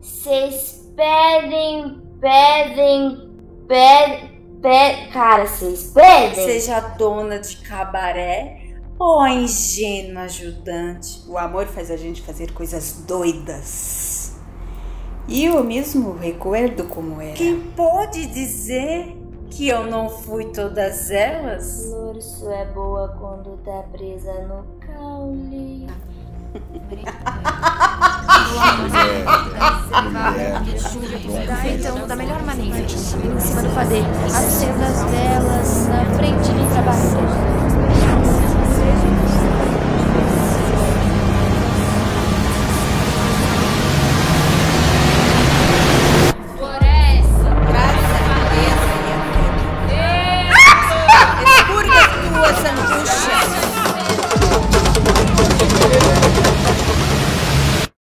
Vocês pedem, pedem, pedem, pedem. Cara, vocês pedem? Seja dona de cabaré ou a ingênua ajudante. O amor faz a gente fazer coisas doidas. E eu mesmo recuerdo como era. Quem pode dizer que eu não fui todas elas? Flor, só é boa quando tá presa no caule. Então, da melhor maneira, em cima do padeiro, acenda as velas